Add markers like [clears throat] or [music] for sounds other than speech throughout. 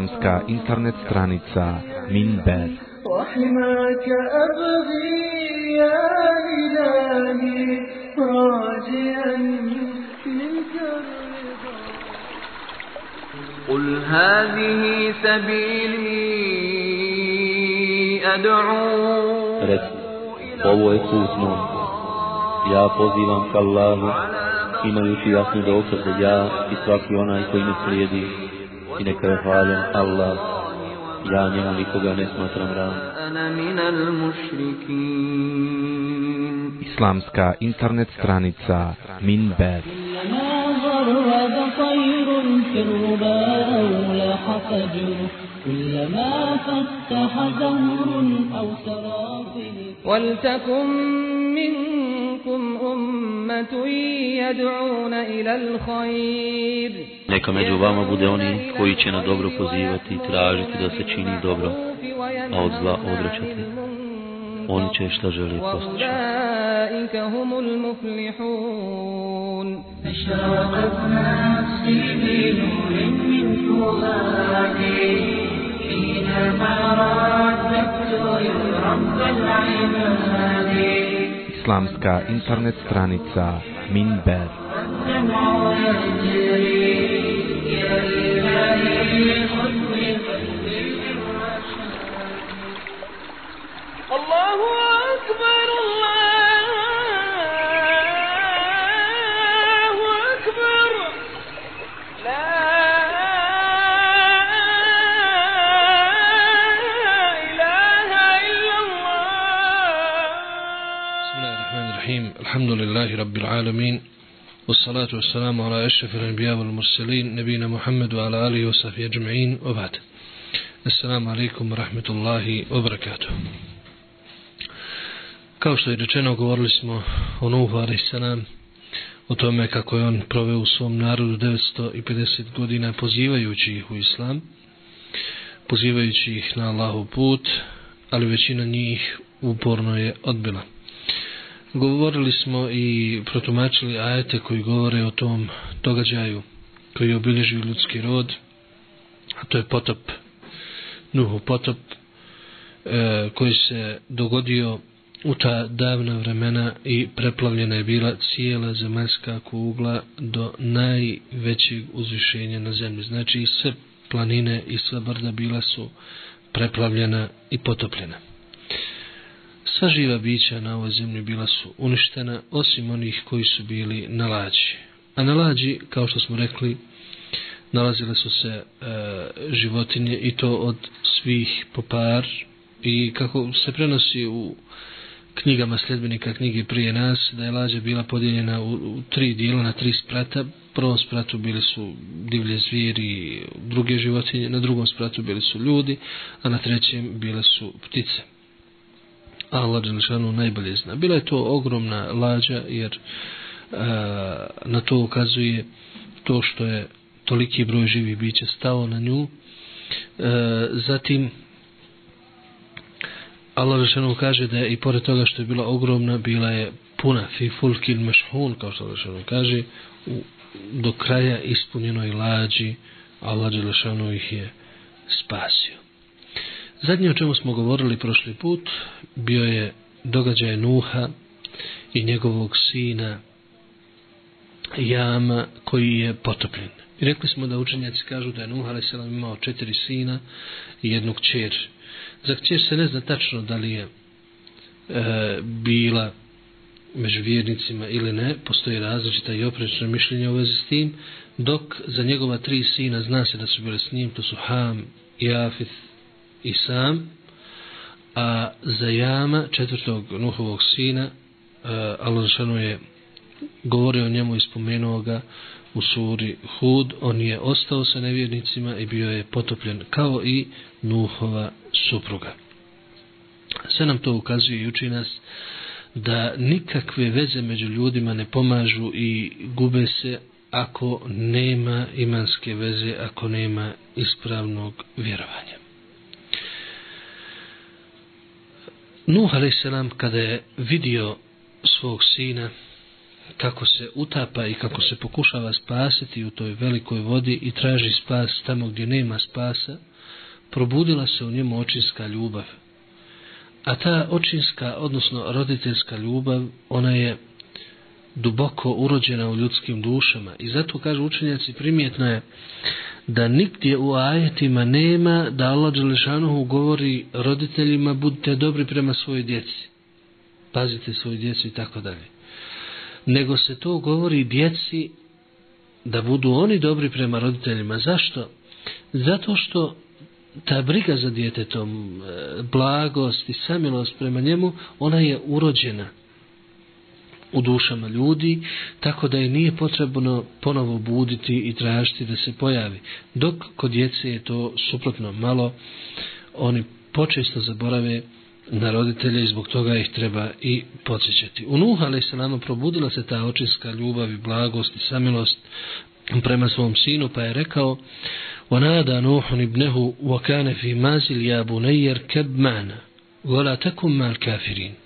Islamska internet stranica Minber وحماك أبغي يا إلهي راجيا منك الرضا قل هذه سبيلي أدعو Reci, ovo je put moj. Ja pozivam ka Allahu, imajući jasni dokaz da ja i svaki onaj koji me slijedi إليك وفعل الله. يعني ملك اسمة رمضان أنا من المشركين. إسلامska internet stranica Minber في الربا أو لاح فجر. كلما فتح زهر أو سراب. ولتكن منكم أمة يدعون إلى الخير Neka među vama bude oni koji će na dobro pozivati i tražiti da se čini dobro, a od zla odvraćati. Oni će šta žele postići. وأولئك هم المفلحون أشرقت نفسي بنور من فؤادي حينما رددت يا رب العباد islamska internet stranica Minber. Allahu Akbar الحمد لله رب العالمين والصلاة والسلام على أشرف الأنبياء والمرسلين نبينا محمد وعلى آله وصحبه أجمعين وبعد السلام عليكم ورحمة الله وبركاته Kao što je rečeno, govorili smo o Nuhu a.s. o tome kako je on proveo u svom narodu 950 godina pozivajući ih u islam, pozivajući ih na Allahov put, ali većina njih uporno je odbila. Govorili smo i protumačili ajete koji govore o tom događaju koji je obilježio ljudski rod, a to je potop, Nuhu potop, e, koji se dogodio u ta davna vremena i preplavljena je bila cijela zemaljska kugla do najvećeg uzvišenja na zemlji. Znači i sve planine i sva brda bila su preplavljena i potopljena. Sva živa bića na ovoj zemlji bila su uništena, osim onih koji su bili na lađi. A na lađi, kao što smo rekli, nalazile su se e, životinje i to od svih popar i kako se prenosi u knjigama sljedbenika knjige prije nas, da je lađa bila podijeljena u, u tri dijela na tri sprata. U prvom spratu bili su divlje zvijeri, druge životinje, na drugom spratu bili su ljudi, a na trećem bile su ptice. Allah Đelešanu najbolje zna. Bila je to ogromna lađa jer a, na to ukazuje to što je toliki broj živih bića stao na nju. E, zatim Allah Žešanu kaže da je i pored toga što je bila ogromna, bila je puna fi fulkil mešhun, kao što Žešanu kaže, u, do kraja ispunjenoj lađi Allah Žešanu ih je spasio. Zadnje o čemu smo govorili prošli put bio je događaj Nuha i njegovog sina Jama koji je potopljen. I rekli smo da učenjaci kažu da je Nuh a.s. imao četiri sina i jednu kćer. Za kćer se ne zna tačno da li je e, bila među vjernicima ili ne, postoji različita i oprečna mišljenja u vezi s tim, dok za njegova tri sina zna se da su bile s njim, to su Ham, Jafith i Sam, a za jama četvrtog Nuhovog sina Allah Žešanu je govorio o njemu i spomenuo ga u suri Hud, on je ostao sa nevjernicima i bio je potopljen kao i Nuhova supruga. Sve nam to ukazuje i uči nas da nikakve veze među ljudima ne pomažu i gube se ako nema imanske veze, ako nema ispravnog vjerovanja. Nuh a.s. kada je vidio svog sina kako se utapa i kako se pokušava spasiti u toj velikoj vodi i traži spas tamo gdje nema spasa, probudila se u njemu očinska ljubav. A ta očinska, odnosno roditeljska ljubav, ona je duboko urođena u ljudskim dušama. I zato, kažu učenjaci, primjetno je da nigdje u ajetima nema da Allah Đelešanuhu govori roditeljima budite dobri prema svojoj djeci. Pazite svoju djecu i tako dalje. Nego se to govori djeci da budu oni dobri prema roditeljima. Zašto? Zato što ta briga za djetetom, e, blagost i samilost prema njemu, ona je urođena u dušama ljudi, tako da je nije potrebno ponovo buditi i tražiti da se pojavi. Dok kod djece je to suprotno malo, oni počesto zaborave na roditelje i zbog toga ih treba i podsjećati. U Nuh, ali se nama probudila se ta očinska ljubav i blagost i samilost prema svom sinu, pa je rekao وَنَادَا نُوحٌ ابْنَهُ وَكَانَ فِي مَازِلْ يَا بُنَيَّرْ كَبْ مَعْنَا وَلَا تَكُمْ مَا الْكَافِرِينَ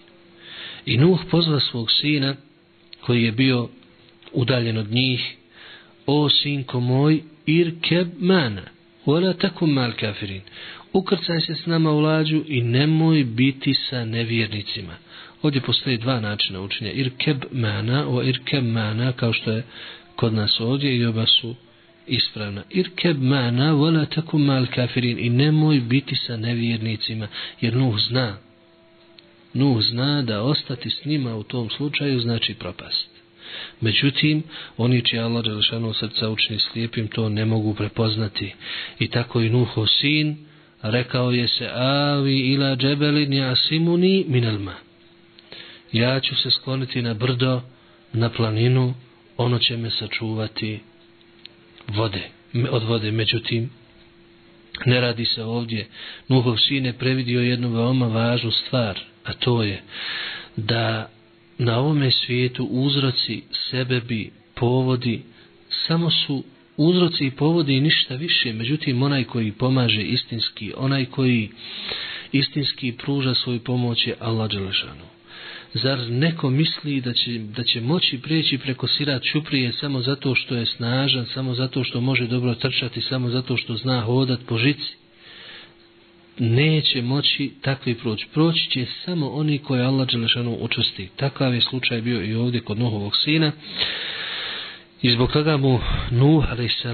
i Nuh pozva svog sina koji je bio udaljen od njih O sinko moj ir keb mana Wala takum mal kafirin Ukrcaj se s nama u lađu i nemoj biti sa nevjernicima. Ovdje postoje dva načina učenja. Ir keb mana o ir keb mana kao što je kod nas ovdje i oba su ispravna. Ir keb mana wala takum mal kafirin i nemoj biti sa nevjernicima jer Nuh zna Nuh zna da ostati s njima u tom slučaju znači propast. Međutim, oni čiji Allah Đelešanu srca učini slijepim to ne mogu prepoznati. I tako i Nuhov sin rekao je se avi ila džebelin ja simuni minelma. Ja ću se skloniti na brdo, na planinu, ono će me sačuvati vode, od vode. Međutim, ne radi se ovdje. Nuhov sin je previdio jednu veoma važnu stvar – a to je da na ovome svijetu uzroci sebebi povodi samo su uzroci i povodi i ništa više. Međutim onaj koji pomaže istinski onaj koji istinski pruža svoju pomoć je Allah Đelešanu. Zar neko misli da će, da će moći prijeći preko sirat čuprije samo zato što je snažan samo zato što može dobro trčati samo zato što zna hodat po žici neće moći takvi proći. Proći će samo oni koje Allah Đelešanu učusti. Takav je slučaj bio i ovdje kod Nuhovog sina. I zbog toga mu Nuh a.s.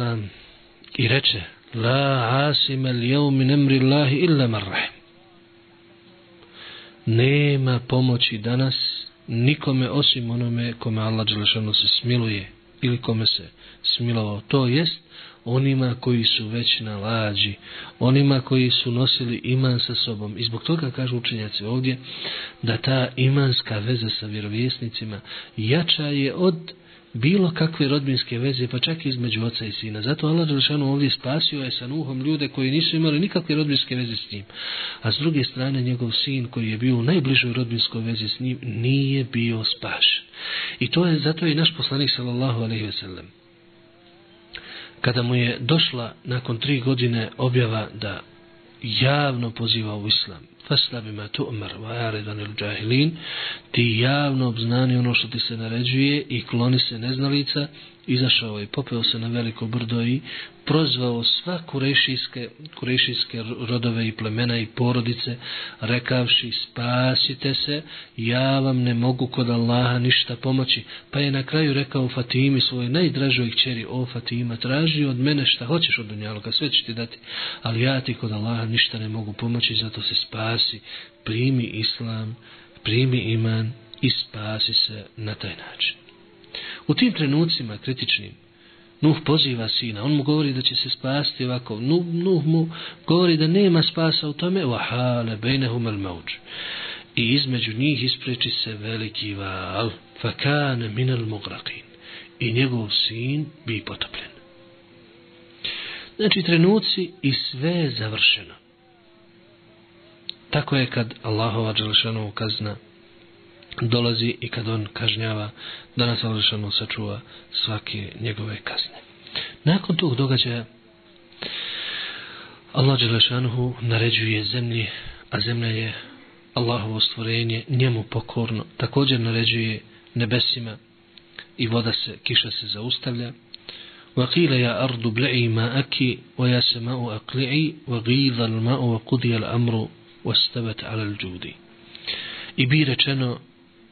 i reče La asime al jevmi nemri Allahi illa marrah. Nema pomoći danas nikome osim onome kome Allah Đelešanu se smiluje ili kome se smilovao. To jest onima koji su već na lađi, onima koji su nosili iman sa sobom. I zbog toga kažu učenjaci ovdje da ta imanska veza sa vjerovjesnicima jača je od bilo kakve rodbinske veze, pa čak između oca i sina. Zato Allah Đelšanu ovdje spasio je sa Nuhom ljude koji nisu imali nikakve rodbinske veze s njim. A s druge strane, njegov sin koji je bio u najbližoj rodbinskoj vezi s njim, nije bio spašen. I to je, zato je naš poslanik sallallahu alaihi ve sellem kada mu je došla nakon tri godine objava da javno poziva u islam faslabi ma tu'mar wa aridan il džahilin ti javno obznani ono što ti se naređuje i kloni se neznalica izašao je, popeo se na veliko brdo i prozvao sva kurešijske, kurešijske rodove i plemena i porodice, rekavši spasite se, ja vam ne mogu kod Allaha ništa pomoći. Pa je na kraju rekao Fatimi svoje najdražoj kćeri, o Fatima, traži od mene šta hoćeš od Dunjaluka, sve ću ti dati, ali ja ti kod Allaha ništa ne mogu pomoći, zato se spasi, primi Islam, primi iman i spasi se na taj način. U tim trenucima kritičnim Nuh poziva sina, on mu govori da će se spasti ovako, Nuh, mu govori da nema spasa u tome, wahale bejnehum al mauđ. I između njih ispreči se veliki val, fakane minal mugraqin. I njegov sin bi potopljen. Znači trenuci i sve je završeno. Tako je kad Allahova Đelešanovu kazna dolazi i kad on kažnjava da nas Đelešanu sačuva svake njegove kazne. Nakon tog događaja Allah Đelešanovu naređuje zemlji, a zemlja je Allahovo stvorenje, njemu pokorno, također naređuje nebesima i voda se, kiša se zaustavlja. وقيل يا أرض ابلعي ماءك ويا سماء أقلعي وغيظ الماء وقضي الأمر ostavet ala ljudi. I bi rečeno,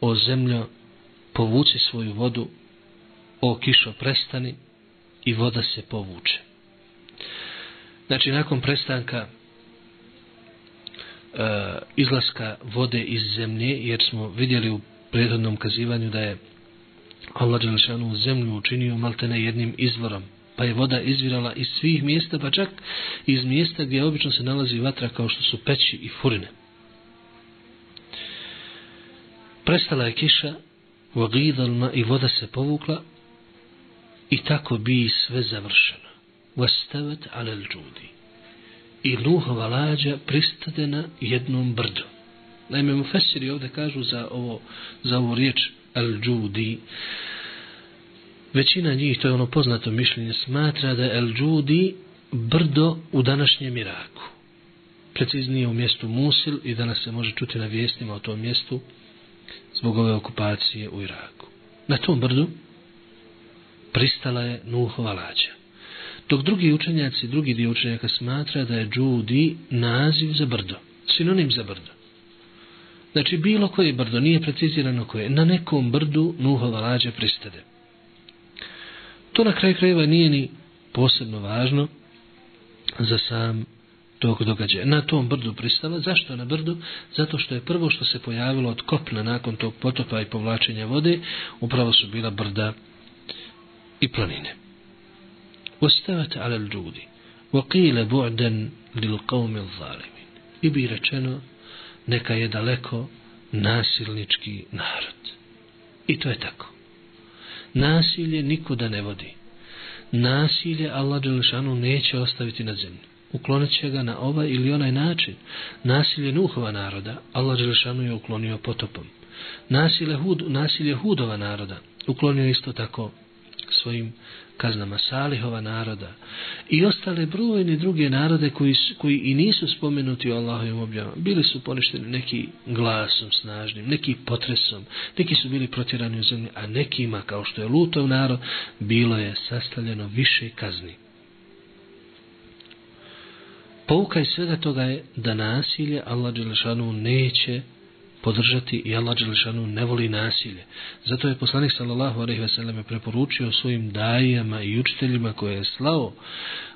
o zemljo, povuci svoju vodu, o kišo prestani i voda se povuče. Znači, nakon prestanka e, izlaska vode iz zemlje, jer smo vidjeli u prethodnom kazivanju da je Allah Đelšanu zemlju učinio maltene jednim izvorom, pa je voda izvirala iz svih mjesta, pa čak iz mjesta gdje obično se nalazi vatra kao što su peći i furine. Prestala je kiša, vogidalma i voda se povukla i tako bi sve završeno. Vastavat alel džudi. I Nuhova lađa pristade na jednom brdu. Naime, mu fesiri ovdje kažu za, ovo, za ovu riječ al džudi. Većina njih, to je ono poznato mišljenje, smatra da je al džudi brdo u današnjem Iraku. Preciznije u mjestu Musil i danas se može čuti na vijestima o tom mjestu zbog ove okupacije u Iraku. Na tom brdu pristala je Nuhova lađa. Dok drugi učenjaci, drugi dio učenjaka smatra da je džudi naziv za brdo, sinonim za brdo. Znači bilo koje brdo, nije precizirano koje, na nekom brdu Nuhova lađa pristade. To na kraju krajeva nije ni posebno važno za sam tog događaja. Na tom brdu pristala. Zašto na brdu? Zato što je prvo što se pojavilo od kopna nakon tog potopa i povlačenja vode, upravo su bila brda i planine. Ostavate ala ljudi. Vokile bu'den lil qavmi zalimin. I bi rečeno, neka je daleko nasilnički narod. I to je tako. Nasilje nikuda ne vodi. Nasilje Allah Đelešanu neće ostaviti na zemlji. Uklonit će ga na ovaj ili onaj način. Nasilje Nuhova naroda Allah Đelešanu je uklonio potopom. Nasilje, hud, nasilje Hudova naroda uklonio isto tako svojim kaznama Salihova naroda i ostale brojne druge narode koji, koji i nisu spomenuti u Allahovim objavama. Bili su poništeni neki glasom snažnim, neki potresom, neki su bili protjerani u zemlji, a nekima, kao što je Lutov narod, bilo je sastavljeno više kazni. Pouka iz svega toga je da nasilje Allah Đelešanu neće podržati i Allah Đelešanu ne voli nasilje. Zato je poslanik sallallahu alaihi wasallam preporučio svojim dajama i učiteljima koje je slao,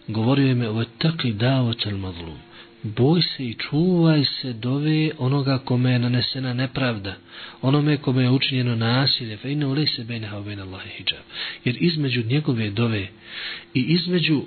govorio im o takli davotel madlum. Boj se i čuvaj se dove onoga kome je nanesena nepravda, onome kome je učinjeno nasilje, fe ina ulej se hijab. Jer između njegove dove i između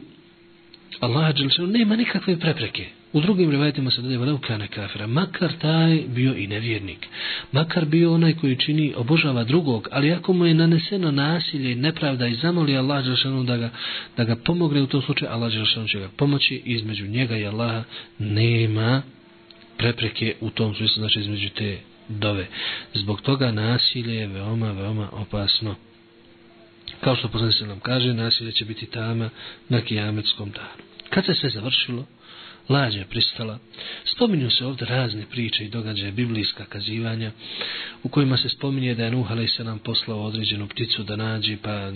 Allaha Đelešanu nema nikakve prepreke. U drugim rivajetima se dodaje velev kane kafira. Makar taj bio i nevjernik. Makar bio onaj koji čini, obožava drugog. Ali ako mu je naneseno nasilje i nepravda i zamoli Allah Đelešanu da ga, da ga pomogne u tom slučaju, Allah Đelešanu će ga pomoći. Između njega i Allaha nema prepreke u tom smislu, znači između te dove. Zbog toga nasilje je veoma, veoma opasno. Kao što se nam kaže, nasilje će biti tama na kijametskom danu. Kad se sve završilo, lađa je pristala. Spominju se ovdje razne priče i događaje biblijska kazivanja u kojima se spominje da je Nuh a.s. nam poslao određenu pticu da nađi pa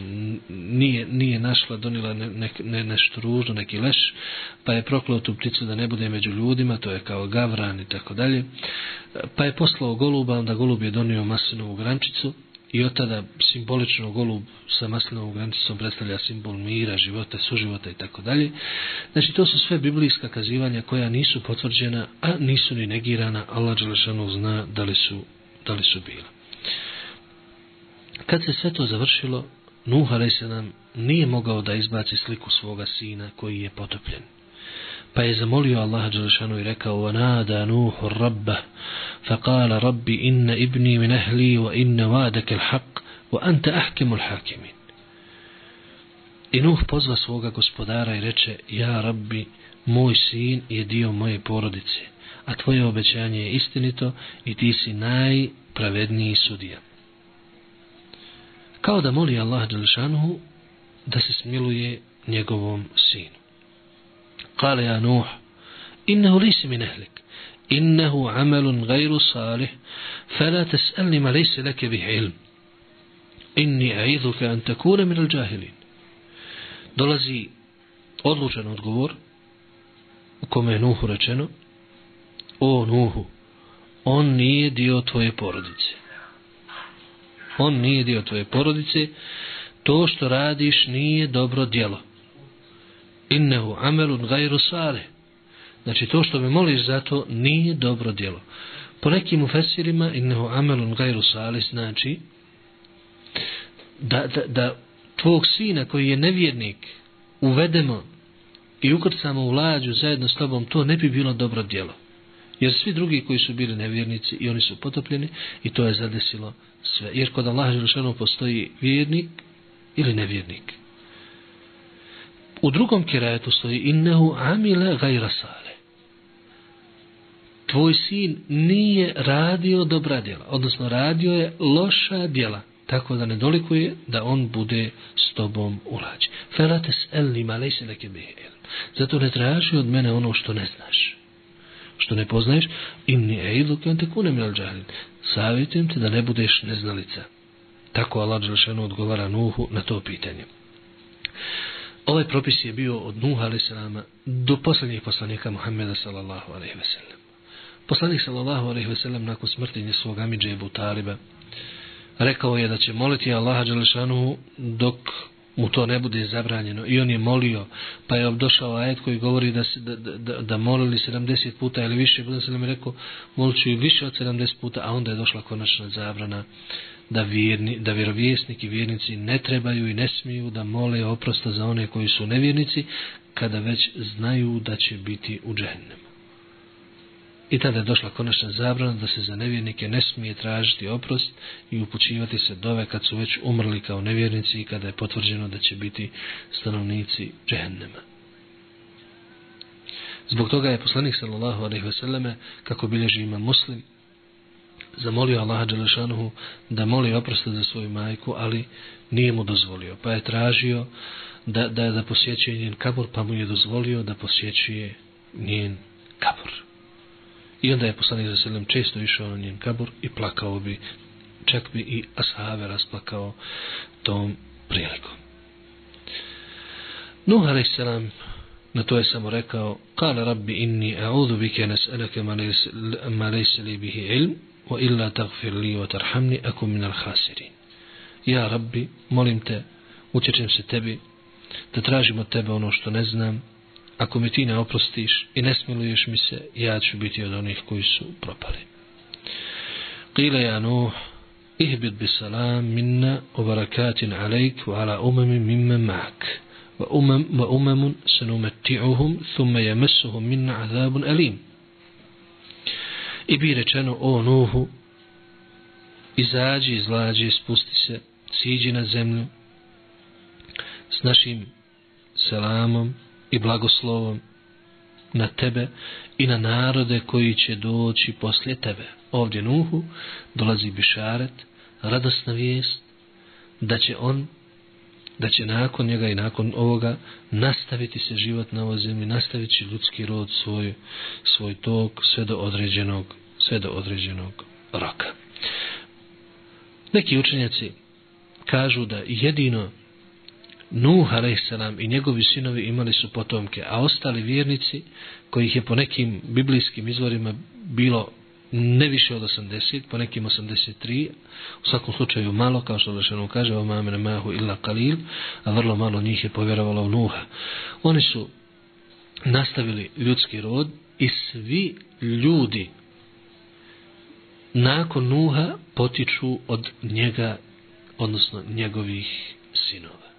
nije, nije našla, donila ne, ne, ne, nešto ružno, neki leš, pa je proklao tu pticu da ne bude među ljudima, to je kao gavran i tako dalje. Pa je poslao goluba, onda golub je donio maslinovu grančicu, I od tada simbolično golub sa maslinovom granicom predstavlja simbol mira, života, suživota i tako dalje. Znači to su sve biblijska kazivanja koja nisu potvrđena, a nisu ni negirana. Allah Đelešanu zna da li su, da li su bila. Kad se sve to završilo, Nuh a.s. nije mogao da izbaci sliku svoga sina koji je potopljen Pa je zamolio Allaha Đelešanu i rekao وَنَادَا نُوحُ الرَّبَّ فَقَالَ رَبِّ إِنَّ إِبْنِي مِنْ أَهْلِي وَإِنَّ وَعْدَكَ الْحَقِّ وَأَنْتَ أَحْكِمُ الْحَاكِمِينَ I Nuh pozva svoga gospodara i reče Ja Rabbi, moj sin je dio moje porodice, a tvoje obećanje je istinito i ti si najpravedniji sudija. Kao da moli Allah Đelešanu da se smiluje njegovom sinu. قال يا نوح إنه ليس من أهلك إنه عمل غير صالح فلا تسألني ما ليس لك به علم إني أعيذك أن تكون من الجاهلين dolazi odlučen odgovor u kome je Nuhu rečeno o Nuhu on nije dio tvoje porodice on nije dio tvoje porodice to što radiš nije dobro djelo innehu amelun gajru sale. Znači to što me moliš za to nije dobro djelo. Po nekim ufesirima innehu amelun gajru sale znači da, da, da tvog sina koji je nevjernik uvedemo i ukrcamo u lađu zajedno s tobom, to ne bi bilo dobro djelo. Jer svi drugi koji su bili nevjernici i oni su potopljeni i to je zadesilo sve. Jer kod Allah Želšanu postoji vjernik ili nevjernik. U drugom kirajetu stoji innehu amile gajra sale. Tvoj sin nije radio dobra djela, odnosno radio je loša djela, tako da ne dolikuje da on bude s tobom ulađi. Felates el nima lejse bihel. Zato ne traži od mene ono što ne znaš. Što ne poznaješ, inni eidu kan te kunem il džahlin. Savjetujem te da ne budeš neznalica. Tako Allah Đelšanu odgovara Nuhu na to pitanje. Ovaj propis je bio od Nuha a.s. do posljednjih poslanika Muhammeda sallallahu ve. Poslanik sallallahu ve sellem nakon smrti svog amidže Ebu Taliba rekao je da će moliti Allaha Đelešanu dok mu to ne bude zabranjeno. I on je molio, pa je došao ajet koji govori da, se, da, da, da molili 70 puta ili više. Budan se nam je rekao, molit ću i više od 70 puta, a onda je došla konačna zabrana da, vjerni, da vjerovjesnik i vjernici ne trebaju i ne smiju da mole oprosta za one koji su nevjernici, kada već znaju da će biti u džehennemu. I tada je došla konačna zabrana da se za nevjernike ne smije tražiti oprost i upućivati se dove kad su već umrli kao nevjernici i kada je potvrđeno da će biti stanovnici džehennema. Zbog toga je poslanik sallallahu alejhi ve selleme kako bilježi ima muslim zamolio Allaha dželešanuhu da moli oprost za svoju majku, ali nije mu dozvolio. Pa je tražio da da da posjećuje njen kabur, pa mu je dozvolio da posjećuje njen kabur. I onda je poslanik za selem često išao na njen kabur i plakao bi, čak bi i ashave rasplakao tom prilikom. Nuh a.s. na to je samo rekao, kale rabbi inni a'udhu bike nes'eleke ma lejse li bihi ilm, وإلا تغفر لي وترحمني أكون من الخاسرين. يا ربي molim te učećem se tebi da tražim od tebe ono što ne znam. Ako mi ti ne oprostiš i ne smiluješ mi قيل يا نوح اهبط بسلام منا وبركات عليك وعلى أمم ممن معك وأمم, وأمم سنمتعهم ثم يمسهم منا عذاب أليم I bi rečeno o Nuhu izađi iz lađe, spusti se, siđi na zemlju s našim selamom i blagoslovom na tebe i na narode koji će doći poslije tebe. Ovdje Nuhu dolazi Bišaret, radosna vijest, da će on, da će nakon njega i nakon ovoga nastaviti se život na ovoj zemlji, nastaviti ljudski rod svoj, svoj tok sve do određenog, sve do određenog roka. Neki učenjaci kažu da jedino Nuh a.s. i njegovi sinovi imali su potomke, a ostali vjernici, kojih je po nekim biblijskim izvorima bilo ne više od 80, po nekim 83, u svakom slučaju malo, kao što Lešanu kaže, o mamene mahu illa kalil, a vrlo malo njih je povjerovalo u Nuha. Oni su nastavili ljudski rod i svi ljudi nakon Nuha potiču od njega, odnosno njegovih sinova.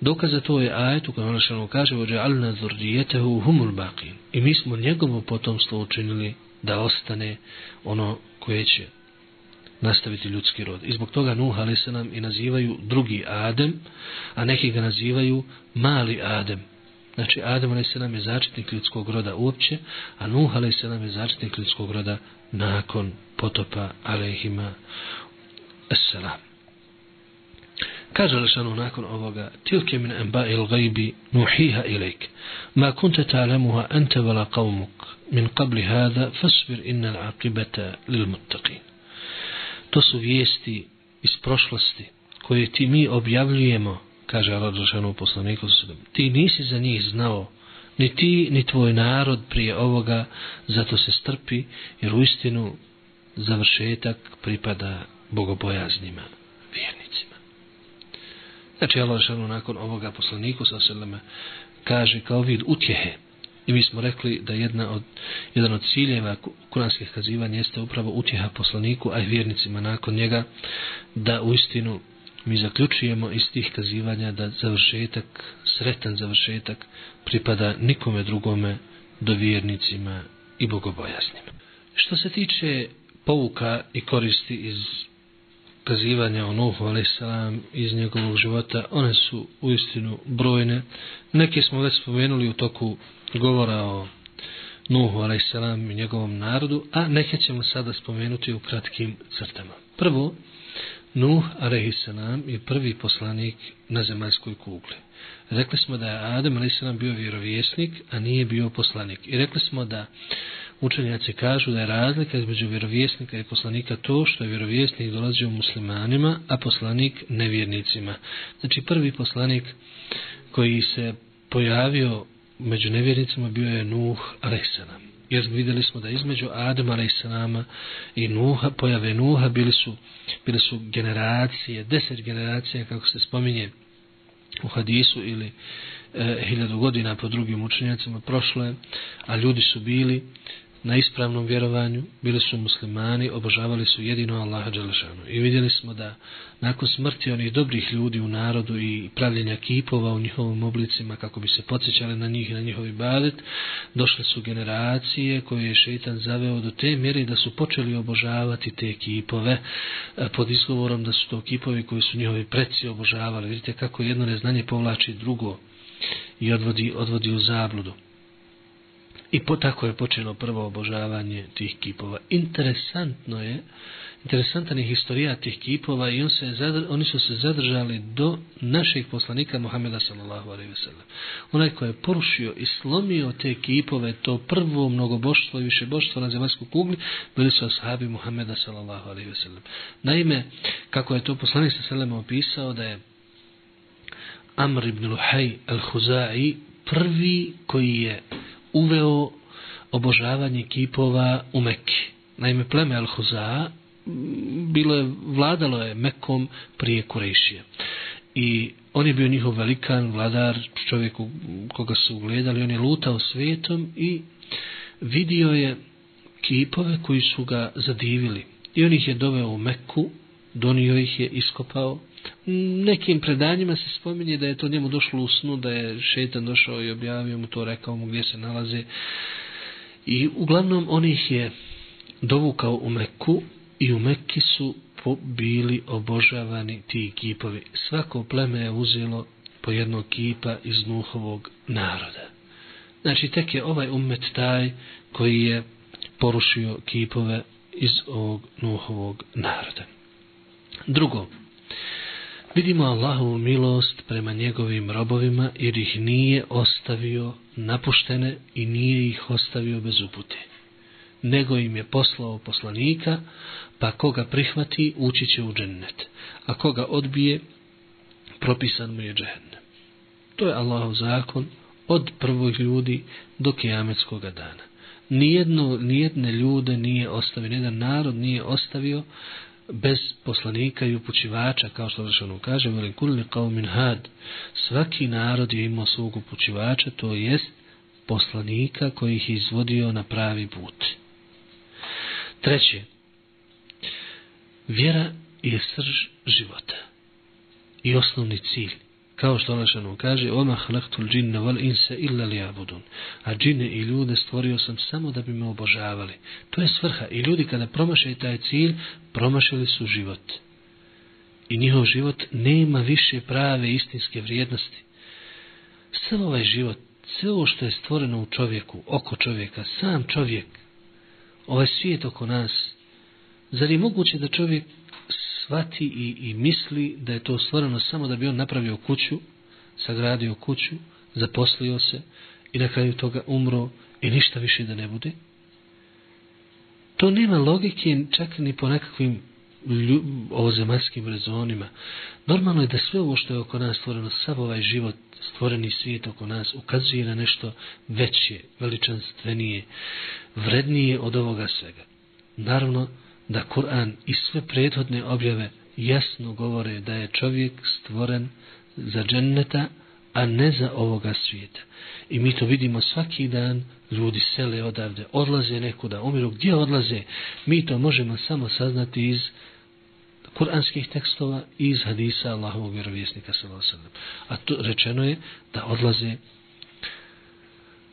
Dokaz za to je ajet u kojem Lešanu kaže, ođe alna zurdijetehu humul baqin. I mi smo njegovo potomstvo učinili da ostane ono koje će nastaviti ljudski rod. I zbog toga Nuh a.s. i nazivaju drugi Adem, a neki ga nazivaju mali Adem. Znači Adem a.s. je začetnik ljudskog roda uopće, a Nuh a.s. je začetnik ljudskog roda nakon potopa alaihima as-salam. Kaže Lešanu nakon ovoga, tilke min enba'il gajbi nuhiha ilajk, ma kunte ta'lamuha ente vala qavmuk, min qabli hada, fasbir inna l'aqibata lil muttaqin. To su vijesti iz prošlosti, koje ti mi objavljujemo, kaže Allah Lešanu poslaniku ti nisi za njih znao, ni ti, ni tvoj narod prije ovoga, zato se strpi, jer u istinu završetak pripada bogobojaznima, vjernicima. Znači, Allah nakon ovoga poslaniku sa seleme kaže kao vid utjehe. I mi smo rekli da jedna od, jedan od ciljeva kuranskih kazivanja jeste upravo utjeha poslaniku, a i vjernicima nakon njega, da u istinu mi zaključujemo iz tih kazivanja da završetak, sretan završetak, pripada nikome drugome do vjernicima i bogobojasnima. Što se tiče pouka i koristi iz kazivanja o Nuhu a.s. iz njegovog života, one su uistinu brojne. Neke smo već spomenuli u toku govora o Nuhu a.s. i njegovom narodu, a neke ćemo sada spomenuti u kratkim crtama. Prvo, Nuh a.s. je prvi poslanik na zemaljskoj kugli. Rekli smo da je Adem a.s. bio vjerovjesnik, a nije bio poslanik. I rekli smo da učenjaci kažu da je razlika između vjerovjesnika i poslanika to što je vjerovjesnik dolazio muslimanima, a poslanik nevjernicima. Znači prvi poslanik koji se pojavio među nevjernicima bio je Nuh a.s. Jer vidjeli smo da između Adama a.s. i Nuha, pojave Nuha bili su, bili su generacije, deset generacija kako se spominje u hadisu ili e, hiljadu godina po drugim učenjacima prošle, a ljudi su bili na ispravnom vjerovanju, bili su muslimani, obožavali su jedino Allaha Đelešanu. I vidjeli smo da nakon smrti onih dobrih ljudi u narodu i pravljenja kipova u njihovim oblicima kako bi se podsjećali na njih i na njihovi badet, došle su generacije koje je šeitan zaveo do te mjere da su počeli obožavati te kipove e, pod izgovorom da su to kipovi koji su njihovi preci obožavali. Vidite kako jedno neznanje povlači drugo i odvodi, odvodi u zabludu. I po tako je počelo prvo obožavanje tih kipova. Interesantno je, interesantan je historija tih kipova i on se oni su se zadržali do našeg poslanika Muhameda sallallahu sellem. Onaj ko je porušio i slomio te kipove, to prvo mnogoboštvo i višeboštvo na zemaljskoj kugli, bili su ashabi Muhameda sallallahu sellem. Naime, kako je to poslanik sallallahu opisao da je Amr ibn Luhaj al-Huzai prvi koji je uveo obožavanje kipova u Mekki. Naime, pleme Al-Huza bilo je, vladalo je Mekom prije Kurešije. I on je bio njihov velikan, vladar, čovjek koga su ugledali, on je lutao svijetom i vidio je kipove koji su ga zadivili. I on ih je doveo u Meku, donio ih je, iskopao, nekim predanjima se spominje da je to njemu došlo u snu, da je šetan došao i objavio mu to, rekao mu gdje se nalaze. I uglavnom on ih je dovukao u Meku i u Mekki su bili obožavani ti kipovi. Svako pleme je uzelo po jednog kipa iz Nuhovog naroda. Znači, tek je ovaj umet taj koji je porušio kipove iz ovog Nuhovog naroda. Drugo, Vidimo Allahovu milost prema njegovim robovima jer ih nije ostavio napuštene i nije ih ostavio bez upute. Nego im je poslao poslanika, pa koga prihvati ući će u džennet, a koga odbije, propisan mu je džennet. To je Allahov zakon od prvog ljudi do kijametskog dana. Nijedno, nijedne ljude nije ostavio, nijedan narod nije ostavio bez poslanika i upućivača, kao što Zašanu kaže, veli kulli svaki narod je imao svog upućivača, to jest poslanika koji ih izvodio na pravi put. Treće, vjera je srž života. i osnovni cilj. Kao što Allah šanu kaže, Oma halaktul džinna wal insa illa li abudun. A džine i ljude stvorio sam samo da bi me obožavali. To je svrha. I ljudi kada promašaju taj cilj, promašili su život. I njihov život nema više prave istinske vrijednosti. Sve ovaj život, sve ovo što je stvoreno u čovjeku, oko čovjeka, sam čovjek, ovaj svijet oko nas, zar je moguće da čovjek shvati i, i misli da je to stvoreno samo da bi on napravio kuću, sagradio kuću, zaposlio se i na kraju toga umro i ništa više da ne bude? To nema logike čak ni po nekakvim ovozemaljskim rezonima. Normalno je da sve ovo što je oko nas stvoreno, sav ovaj život, stvoreni svijet oko nas, ukazuje na nešto veće, veličanstvenije, vrednije od ovoga svega. Naravno, da Kur'an i sve prethodne objave jasno govore da je čovjek stvoren za dženneta, a ne za ovoga svijeta. I mi to vidimo svaki dan, ljudi sele odavde, odlaze nekuda, umiru, gdje odlaze? Mi to možemo samo saznati iz kuranskih tekstova i iz hadisa Allahovog vjerovjesnika sallallahu A to rečeno je da odlaze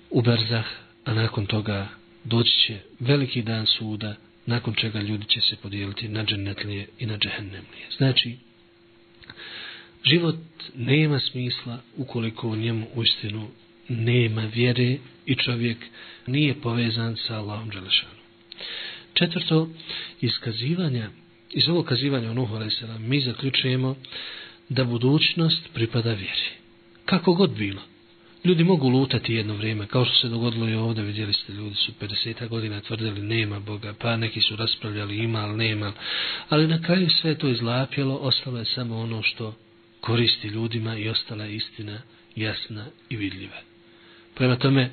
u Berzah, a nakon toga doći će veliki dan suda, nakon čega ljudi će se podijeliti na džennetlije i na džehennemlije. Znači, život nema smisla ukoliko u njemu uistinu nema vjere i čovjek nije povezan sa Allahom Đelešanu. Četvrto, iskazivanja, iz ovog kazivanja o Nuhu mi zaključujemo da budućnost pripada vjeri. Kako god bilo. Ljudi mogu lutati jedno vrijeme, kao što se dogodilo i ovdje, vidjeli ste, ljudi su 50 godina tvrdili nema Boga, pa neki su raspravljali ima, ali nema. Ali na kraju sve to izlapjelo, ostalo je samo ono što koristi ljudima i ostala je istina jasna i vidljiva. Prema tome,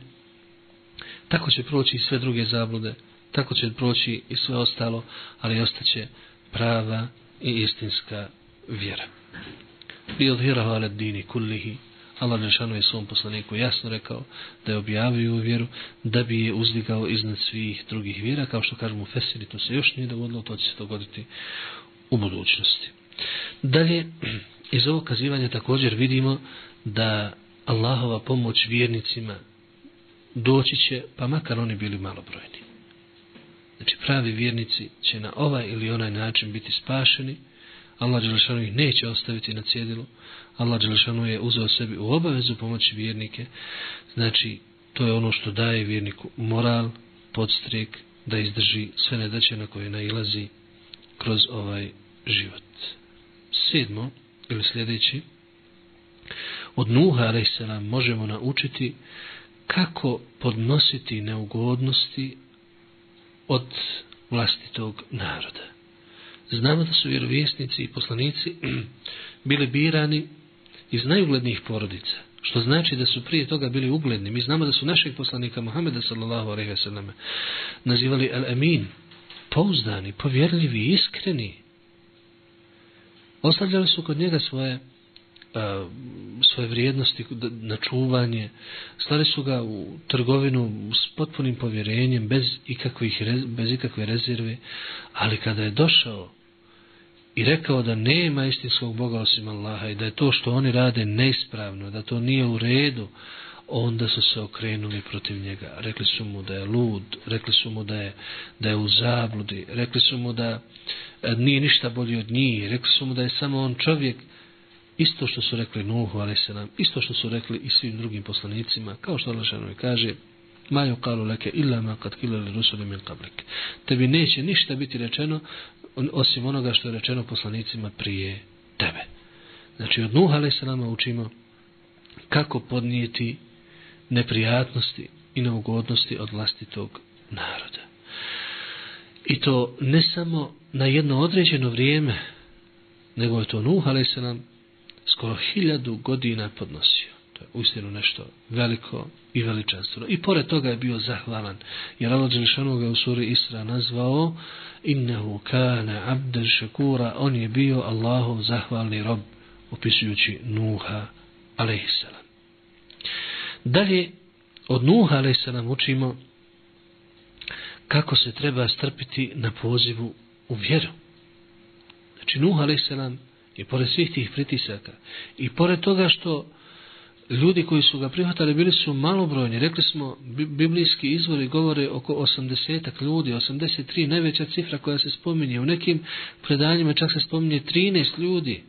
tako će proći i sve druge zablude, tako će proći i sve ostalo, ali ostaće prava i istinska vjera. Odhirahu ala dini kullihi, Allah Žešanu je svom poslaniku jasno rekao da je objavio vjeru da bi je uzdigao iznad svih drugih vjera, kao što kažemo u Fesiri, to se još nije dogodilo, to će se dogoditi u budućnosti. Dalje, [clears throat] iz ovog kazivanja također vidimo da Allahova pomoć vjernicima doći će, pa makar oni bili malobrojni. Znači pravi vjernici će na ovaj ili onaj način biti spašeni, Allah Đelešanu ih neće ostaviti na cjedilu, Allah Đelešanu je uzeo sebi u obavezu pomoći vjernike, znači to je ono što daje vjerniku moral, podstrijek, da izdrži sve nedaće na koje nailazi kroz ovaj život. Sedmo, ili sljedeći, od Nuha a.s. možemo naučiti kako podnositi neugodnosti od vlastitog naroda. Znamo da su vjerovjesnici i poslanici [clears throat] bili birani iz najuglednijih porodica, što znači da su prije toga bili ugledni. Mi znamo da su našeg poslanika Muhameda sallallahu alejhi ve nazivali al-amin, pouzdani, povjerljivi, iskreni. Ostavljali su kod njega svoje a, svoje vrijednosti na čuvanje, slali su ga u trgovinu s potpunim povjerenjem, bez, ikakvih, bez ikakve rezerve, ali kada je došao i rekao da nema istinskog Boga osim Allaha i da je to što oni rade neispravno, da to nije u redu, onda su se okrenuli protiv njega. Rekli su mu da je lud, rekli su mu da je, da je u zabludi, rekli su mu da e, nije ništa bolji od njih, rekli su mu da je samo on čovjek, isto što su rekli Nuhu, ali se nam, isto što su rekli i svim drugim poslanicima, kao što Allah kaže, ma yuqalu laka illa ma qad qila lirusuli min qablik. Tebi neće ništa biti rečeno osim onoga što je rečeno poslanicima prije tebe. Znači od Nuh a.s. učimo kako podnijeti neprijatnosti i neugodnosti od vlastitog naroda. I to ne samo na jedno određeno vrijeme, nego je to Nuh a.s. skoro hiljadu godina podnosio. To je uistinu nešto veliko i veličanstveno. I pored toga je bio zahvalan. Jer Allah Đelšanu ga u suri Isra nazvao innehu kane abdel šekura. On je bio Allahov zahvalni rob opisujući Nuha alaihissalam. Dalje od Nuha alaihissalam učimo kako se treba strpiti na pozivu u vjeru. Znači Nuh alaihissalam I pored svih tih pritisaka. I pored toga što ljudi koji su ga prihvatali bili su malobrojni. Rekli smo, biblijski izvori govore oko 80 ljudi, 83 najveća cifra koja se spominje. U nekim predanjima čak se spominje 13 ljudi.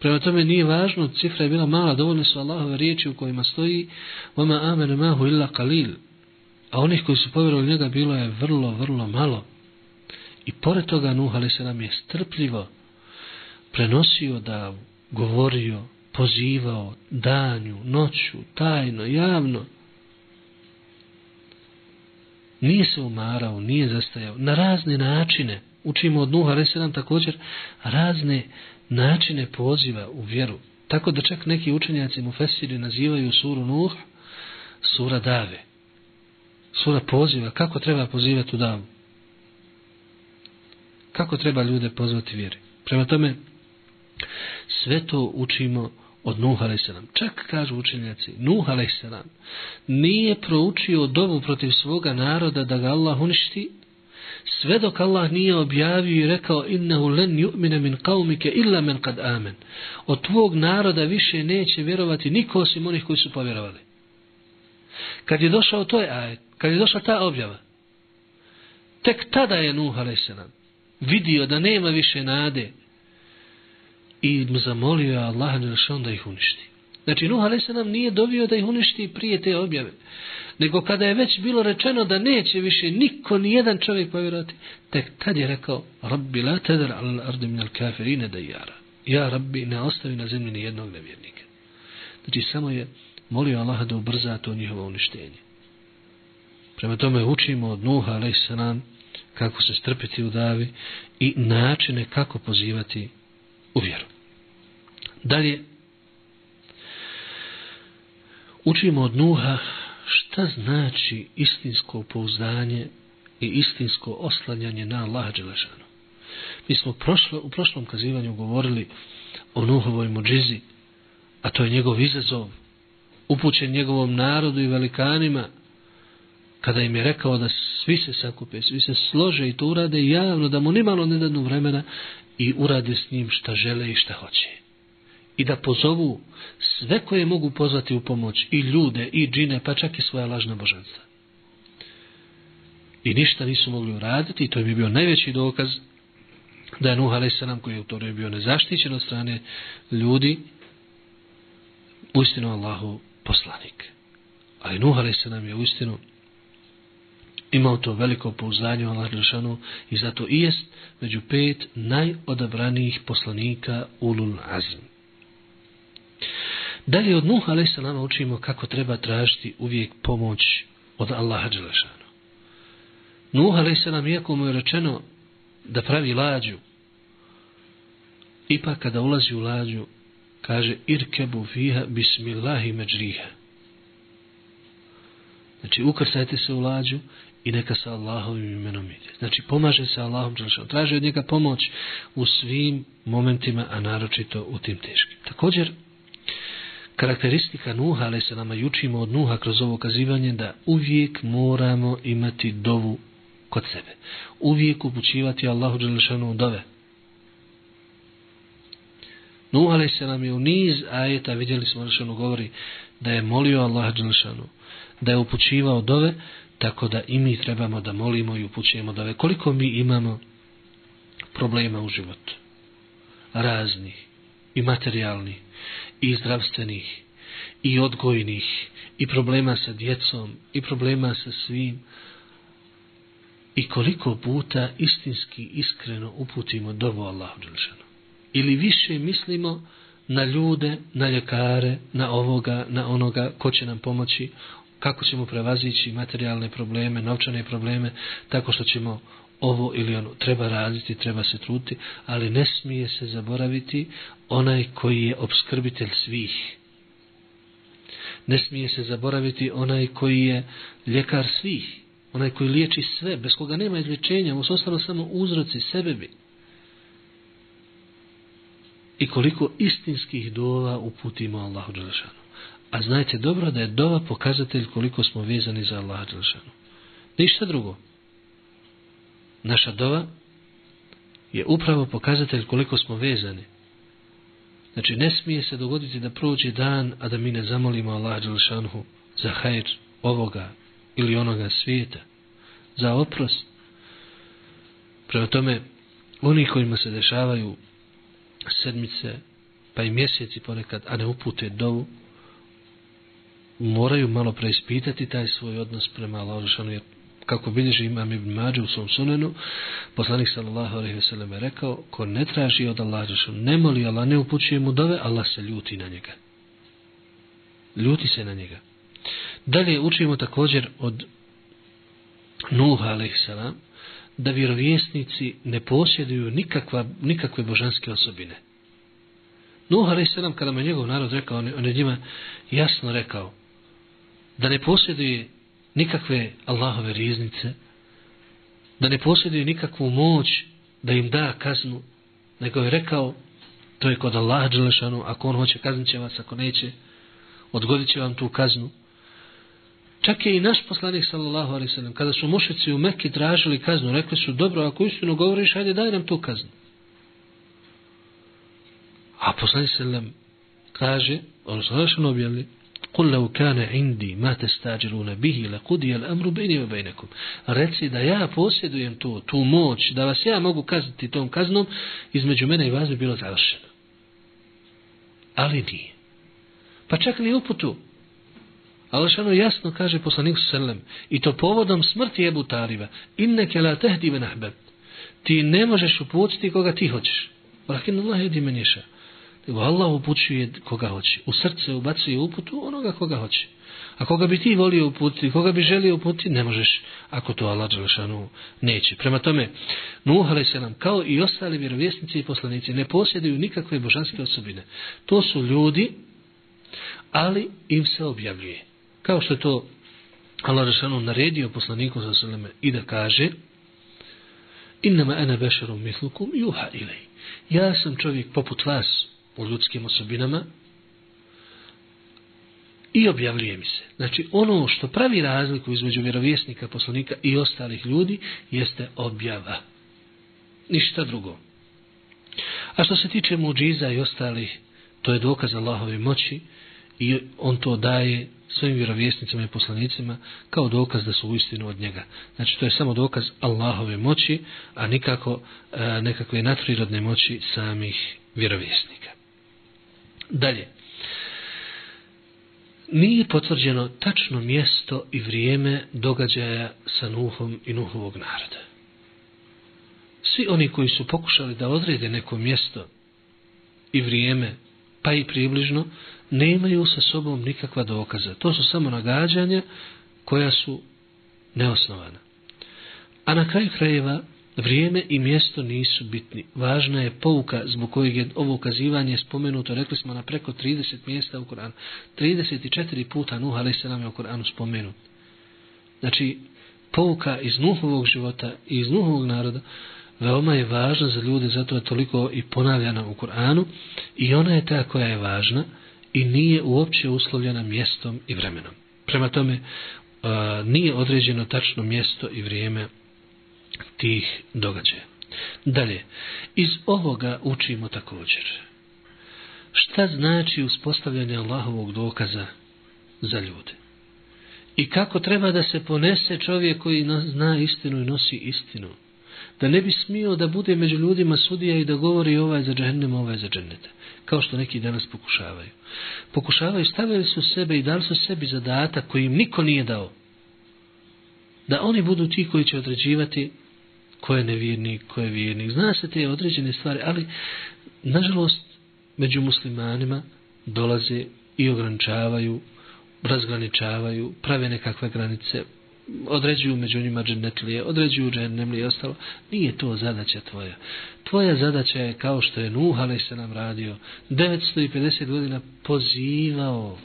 Prema tome nije važno, cifra je bila mala, dovoljne su Allahove riječi u kojima stoji Vama amen mahu illa kalil. A onih koji su povjerovali njega bilo je vrlo, vrlo malo. I pored toga Nuh se nam je strpljivo prenosio da govorio pozivao danju, noću, tajno, javno. Nije se umarao, nije zastajao. Na razne načine, učimo od Nuha, ali se nam također razne načine poziva u vjeru. Tako da čak neki učenjaci mu fesiri nazivaju suru Nuh sura Dave. Sura poziva. Kako treba pozivati u davu? Kako treba ljude pozvati vjeri? Prema tome, sve to učimo od Nuh a.s. Čak kažu učenjaci, Nuh a.s. nije proučio dovu protiv svoga naroda da ga Allah uništi, sve dok Allah nije objavio i rekao innahu len yu'mina min qawmike illa men kad amen. Od tvog naroda više neće vjerovati niko osim onih koji su povjerovali. Kad je došao to je ajet, kad je došla ta objava, tek tada je Nuh a.s. vidio da nema više nade i zamolio je Allah da ih uništi. Znači Nuh a.s. nije dovio da ih uništi prije te objave nego kada je već bilo rečeno da neće više niko, ni jedan čovjek povjerovati, tek tad je rekao, Rabbi la tedar al ardi min al kafirine da jara. Ja, Rabbi, ne ostavi na zemlji ni jednog nevjernika. Znači, samo je molio Allaha da ubrza to njihovo uništenje. Prema tome učimo od Nuha, salam, kako se strpiti u davi i načine kako pozivati u vjeru. Dalje, učimo od Nuha šta znači istinsko pouzdanje i istinsko oslanjanje na Allaha Đelešanu. Mi smo prošlo, u prošlom kazivanju govorili o Nuhovoj muđizi, a to je njegov izazov, upućen njegovom narodu i velikanima, kada im je rekao da svi se sakupe, svi se slože i to urade javno, da mu nimalo ne dadnu vremena i urade s njim šta žele i šta hoće i da pozovu sve koje mogu pozvati u pomoć i ljude i džine pa čak i svoja lažna božanstva. I ništa nisu mogli uraditi i to je bio najveći dokaz da je Nuh a.s. koji je u tome bio nezaštićen od strane ljudi uistinu Allahu poslanik. Ali Nuh a.s. je uistinu imao to veliko pouzdanje Allah Đelšanu i zato i jest među pet najodabranijih poslanika Ulul Azm. Dalje od Nuh a.s. učimo kako treba tražiti uvijek pomoć od Allaha Đelešanu. Nuh a.s. iako mu je rečeno da pravi lađu, ipak kada ulazi u lađu, kaže irkebu fiha bismillahi međriha. Znači ukrcajte se u lađu i neka sa Allahovim imenom ide. Znači pomaže se Allahom Đelešanu. Traži od njega pomoć u svim momentima, a naročito u tim teškim. Također, karakteristika Nuha, ali se nama jučimo od Nuha kroz ovo kazivanje, da uvijek moramo imati dovu kod sebe. Uvijek upućivati Allahu Đelešanu dove. Nuh ali se nam je u niz ajeta, vidjeli smo Đelešanu govori, da je molio Allah Đelešanu, da je upućivao dove, tako da i mi trebamo da molimo i upućujemo dove. Koliko mi imamo problema u životu? Raznih i materijalnih i zdravstvenih i odgojnih i problema sa djecom i problema sa svim. I koliko puta istinski iskreno uputimo dovu Allahu ili više mislimo na ljude, na ljekare, na ovoga, na onoga ko će nam pomoći, kako ćemo prevazići materijalne probleme, novčane probleme, tako što ćemo ovo ili ono, treba raditi, treba se truti, ali ne smije se zaboraviti onaj koji je obskrbitelj svih. Ne smije se zaboraviti onaj koji je ljekar svih, onaj koji liječi sve, bez koga nema izlječenja, mu su ostalo samo uzroci sebebi. I koliko istinskih dova uputimo Allahu Đelešanu. A znajte dobro da je dova pokazatelj koliko smo vezani za Allahu Đelešanu. Ništa drugo naša dova je upravo pokazatelj koliko smo vezani. Znači, ne smije se dogoditi da prođe dan, a da mi ne zamolimo Allah Đelšanhu za hajr ovoga ili onoga svijeta, za oprost. Prema tome, oni kojima se dešavaju sedmice, pa i mjeseci ponekad, a ne upute dovu, moraju malo preispitati taj svoj odnos prema Allahošanu, jer kako bilježi imam Ibn Mađe u svom sunenu, poslanik sallallahu alaihi ve sellem je rekao, ko ne traži od Allahošanu, ne moli Allah, ne upućuje mu dove, Allah se ljuti na njega. Ljuti se na njega. Dalje učimo također od Nuha salam, da vjerovjesnici ne posjeduju nikakva, nikakve božanske osobine. Nuh a.s. kada mu je njegov narod rekao, on je njima jasno rekao da ne posjeduje nikakve Allahove riznice, da ne posjeduje nikakvu moć da im da kaznu, nego je rekao to je kod Allaha Đelešanu, ako on hoće kaznit će vas, ako neće, odgodit će vam tu kaznu. Čak je i naš poslanik sallallahu alaihi sallam, kada su mušici u Mekki tražili kaznu, rekli su, dobro, ako istinu govoriš, hajde daj nam tu kaznu. A poslanik sallam kaže, odnosno naš قل لو كان عندي ما تستاجرون به la kudijel amru bejni ve bejnekum. Reci da ja posjedujem to, tu moć, da vas ja mogu kazniti tom kaznom, između mene i vas bi bilo završeno. Ali di Pa čak ni uputu. Alšano jasno kaže poslanik sallam i to povodom smrti Ebu Taliba inneke la tehdi Ti ne možeš uputiti koga ti hoćeš. Lakin Allah jedi menješa nego Allah upućuje koga hoće. U srce ubacuje uputu onoga koga hoće. A koga bi ti volio uputiti koga bi želio uputiti ne možeš ako to Allah Đelešanu neće. Prema tome Nuh a.s. kao i ostali vjerovjesnici i poslanici ne posjeduju nikakve božanske osobine. To su ljudi ali im se objavljuje. Kao što je to Allah Žešanu naredio poslaniku za sveme i da kaže innama ene bešarom mislukum juha ilaj ja sam čovjek poput vas u ljudskim osobinama i objavljuje mi se. Znači ono što pravi razliku između vjerovjesnika, poslanika i ostalih ljudi jeste objava. Ništa drugo. A što se tiče muđiza i ostalih, to je dokaz Allahove moći i on to daje svojim vjerovjesnicima i poslanicima kao dokaz da su uistinu od njega. Znači to je samo dokaz Allahove moći, a nikako e, nekakve natrirodne moći samih vjerovjesnika. Dalje. Nije potvrđeno tačno mjesto i vrijeme događaja sa Nuhom i Nuhovog naroda. Svi oni koji su pokušali da odrede neko mjesto i vrijeme, pa i približno, nemaju sa sobom nikakva dokaza. To su samo nagađanja koja su neosnovana. A na kraju krajeva vrijeme i mjesto nisu bitni. Važna je pouka zbog kojeg je ovo ukazivanje spomenuto, rekli smo na preko 30 mjesta u Koranu. 34 puta Nuh a.s. je u Koranu spomenut. Znači, pouka iz Nuhovog života i iz Nuhovog naroda veoma je važna za ljude, zato je toliko i ponavljana u Koranu i ona je ta koja je važna i nije uopće uslovljena mjestom i vremenom. Prema tome, nije određeno tačno mjesto i vrijeme tih događaja. Dalje, iz ovoga učimo također. Šta znači uspostavljanje Allahovog dokaza za ljude? I kako treba da se ponese čovjek koji zna istinu i nosi istinu? Da ne bi smio da bude među ljudima sudija i da govori ovaj za džahennem, ovaj za džennete. Kao što neki danas pokušavaju. Pokušavaju, stavili su sebe i dali su sebi zadatak koji im niko nije dao. Da oni budu ti koji će određivati ko je nevjernik, ko je vjernik. Zna se te određene stvari, ali nažalost među muslimanima dolaze i ograničavaju, razgraničavaju, prave nekakve granice, određuju među njima džennetlije, određuju džennemlije i ostalo. Nije to zadaća tvoja. Tvoja zadaća je kao što je Nuh se nam radio 950 godina pozivao,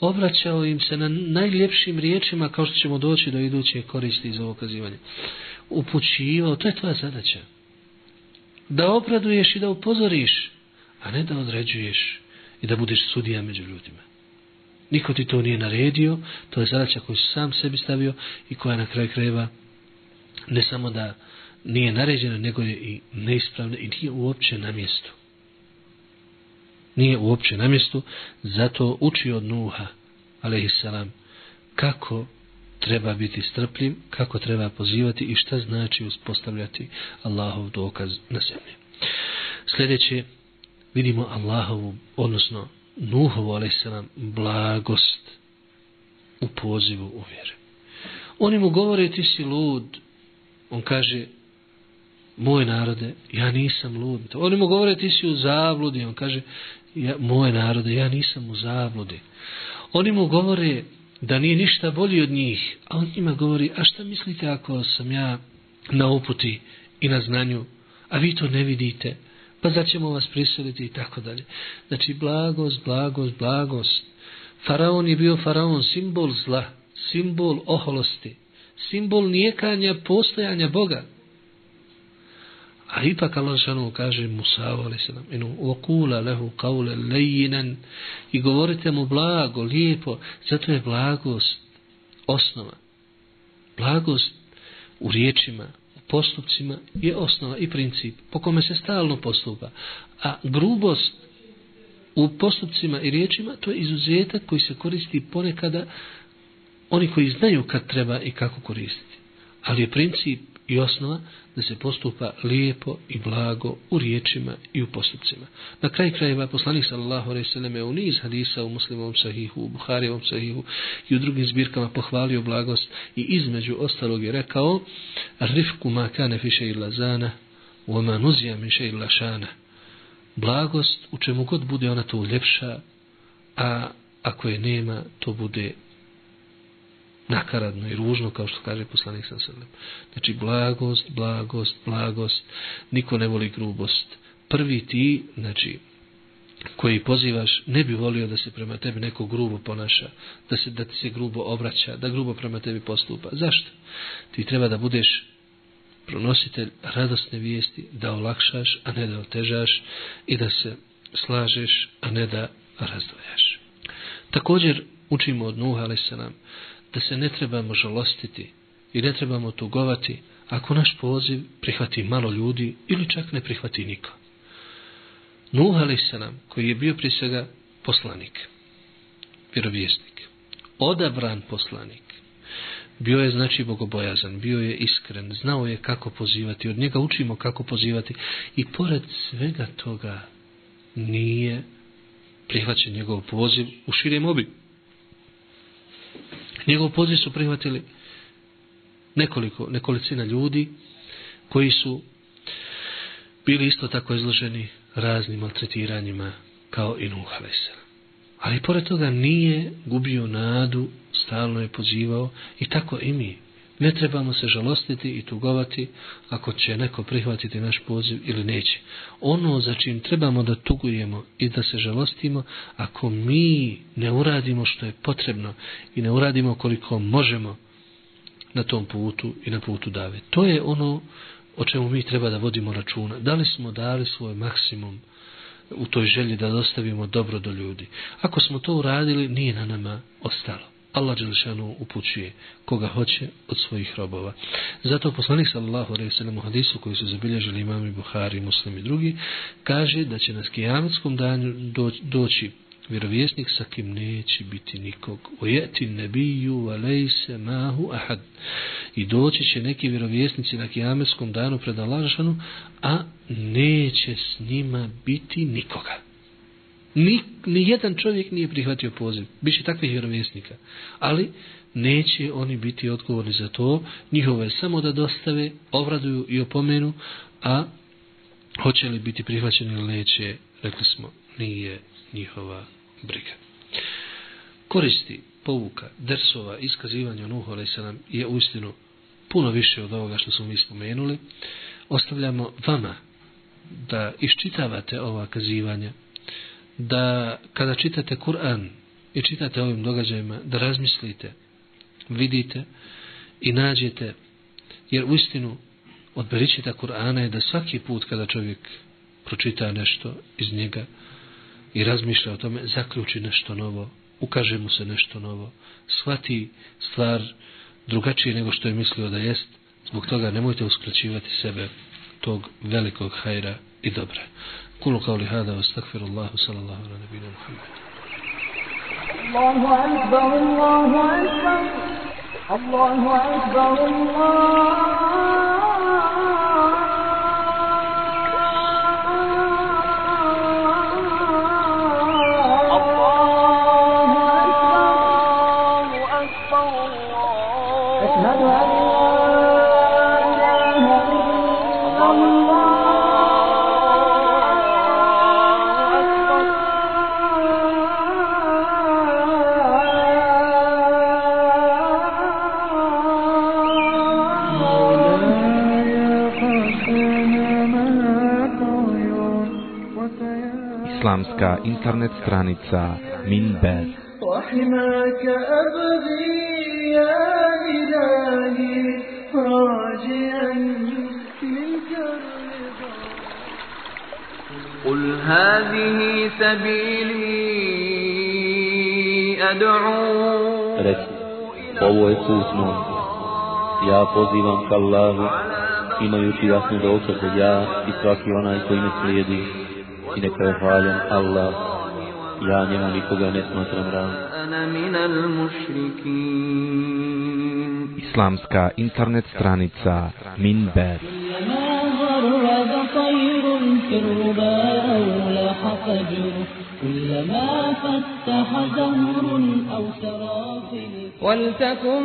obraćao im se na najljepšim riječima kao što ćemo doći do iduće koristi iz ovog kazivanja upućivao, to je tvoja zadaća. Da obraduješ i da upozoriš, a ne da određuješ i da budeš sudija među ljudima. Niko ti to nije naredio, to je zadaća koju sam sebi stavio i koja na kraju krajeva ne samo da nije naređena, nego je i neispravna i nije uopće na mjestu. Nije uopće na mjestu, zato uči od Nuha, alaihissalam, kako treba biti strpljiv, kako treba pozivati i šta znači uspostavljati Allahov dokaz na zemlji. Sljedeće, vidimo Allahovu, odnosno Nuhovu, alaihissalam, blagost u pozivu u vjeru. Oni mu govore ti si lud. On kaže moj narode, ja nisam lud. Oni mu govore ti si u zabludi. On kaže ja, moj narode, ja nisam u zabludi. Oni mu govore da nije ništa bolji od njih. A on njima govori, a šta mislite ako sam ja na uputi i na znanju, a vi to ne vidite, pa da ćemo vas prisiliti i tako dalje. Znači, blagost, blagost, blagost. Faraon je bio faraon, simbol zla, simbol oholosti, simbol nijekanja postojanja Boga. A ipak Allah šanu kaže Musa, ali se nam, inu, okula lehu kaule lejinan, i govorite mu blago, lijepo, zato je blagost osnova. Blagost u riječima, u postupcima je osnova i princip po kome se stalno postupa. A grubost u postupcima i riječima to je izuzetak koji se koristi ponekada oni koji znaju kad treba i kako koristiti. Ali je princip i osnova da se postupa lijepo i blago u riječima i u postupcima. Na kraj krajeva poslanik sallallahu alejhi ve selleme u niz hadisa u Muslimovom sahihu, u Buharijevom sahihu i u drugim zbirkama pohvalio blagost i između ostalog je rekao rifku ma kana fi shay'in lazana wa ma nuziya min shay'in lashana. Blagost u čemu god bude ona to uljepša, a ako je nema, to bude nakaradno i ružno, kao što kaže poslanik sam sredem. Znači, blagost, blagost, blagost, niko ne voli grubost. Prvi ti, znači, koji pozivaš, ne bi volio da se prema tebi neko grubo ponaša, da, se, da ti se grubo obraća, da grubo prema tebi postupa. Zašto? Ti treba da budeš pronositelj radosne vijesti, da olakšaš, a ne da otežaš i da se slažeš, a ne da razdvajaš. Također učimo od Nuha, ali se nam, da se ne trebamo žalostiti i ne trebamo tugovati ako naš poziv prihvati malo ljudi ili čak ne prihvati niko. Nuh a.s. koji je bio prije svega poslanik, vjerovjesnik, odabran poslanik, bio je znači bogobojazan, bio je iskren, znao je kako pozivati, od njega učimo kako pozivati i pored svega toga nije prihvaćen njegov poziv u širem obiku. Njegov poziv su prihvatili nekoliko, nekolicina ljudi koji su bili isto tako izloženi raznim maltretiranjima kao i Nuh. Ali pored toga nije gubio nadu, stalno je pozivao i tako i mi. Ne trebamo se žalostiti i tugovati ako će neko prihvatiti naš poziv ili neće. Ono za čim trebamo da tugujemo i da se žalostimo, ako mi ne uradimo što je potrebno i ne uradimo koliko možemo na tom putu i na putu dave. To je ono o čemu mi treba da vodimo računa. Da li smo dali svoj maksimum u toj želji da dostavimo dobro do ljudi. Ako smo to uradili, nije na nama ostalo. Allah Đelšanu upućuje koga hoće od svojih robova. Zato poslanik sallallahu alejhi ve hadisu koji su zabilježili imami Buhari, Muslim i drugi, kaže da će na skijametskom danu doći, vjerovjesnik sa kim neće biti nikog. Ujeti nebiju valejse mahu ahad. I doći će neki vjerovjesnici na kijametskom danu pred Allahšanu, a neće s njima biti nikoga. Ni, jedan čovjek nije prihvatio poziv. Biće takvih vjerovjesnika. Ali neće oni biti odgovorni za to. Njihovo je samo da dostave, obraduju i opomenu, a hoće li biti prihvaćeni ili neće, rekli smo, nije njihova briga. Koristi, povuka, dersova, iskazivanja Nuhu a.s. je uistinu puno više od ovoga što smo mi spomenuli. Ostavljamo vama da iščitavate ova kazivanja, da kada čitate Kur'an i čitate ovim događajima, da razmislite, vidite i nađete, jer u istinu od beričita Kur'ana je da svaki put kada čovjek pročita nešto iz njega i razmišlja o tome, zaključi nešto novo, ukaže mu se nešto novo, shvati stvar drugačije nego što je mislio da jest, Zbog toga nemojte uskraćivati sebe tog velikog hajra i dobra. قل قولي هذا واستغفر الله وصلى الله على نبينا محمد. الله أكبر الله أكبر الله أكبر الله أكبر Islamska internet stranica Minber وحماك أبغي يا إلهي راجيا منك الرضا قل هذه سبيلي أدعو Reci, ovo je put moj. Ja pozivam ka Allahu, imajući jasnu dokaz da ja i svaki onaj koji me slijedi. I neka je hvaljen Allah. Ja njemu nikoga ne smatram من المشركين Islamska internet stranica Minber في الربا أو لاح فجر كلما فتح زهر أو سرافل ولتكن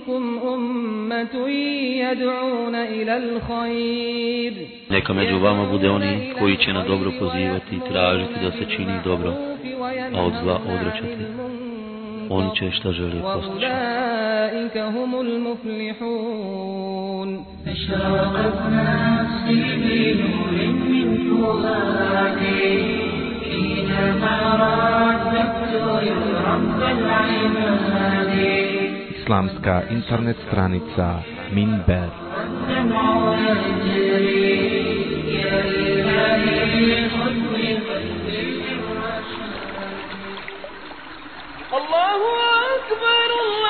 منكم أمة يدعون إلى الخير Neka među vama bude oni koji će na dobro pozivati i tražiti da se čini dobro, a od zla odrećati. Oni će šta želi postići. وأولئك هم المفلحون أشرقت نفسي بنور من فؤادي حينما رددت يا رب islámska internet stranica Minber. Allahu akbar, Allah.